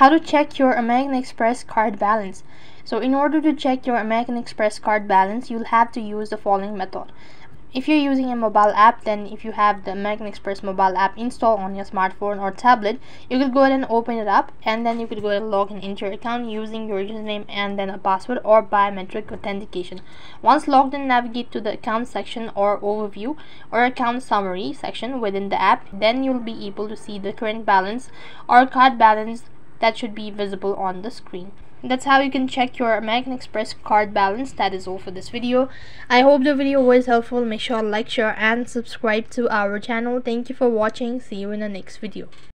how to check your American Express card balance. So in order to check your American Express card balance, you'll have to use the following method. If you're using a mobile app, then if you have the American Express mobile app installed on your smartphone or tablet, you could go ahead and open it up and then you could go ahead and log in into your account using your username and then a password or biometric authentication. Once logged in, navigate to the account section or overview or account summary section within the app. Then you'll be able to see the current balance or card balance that should be visible on the screen that's how you can check your American Express card balance. That is all for this video. I hope the video was helpful. Make sure to like, share and subscribe to our channel. Thank you for watching. See you in the next video.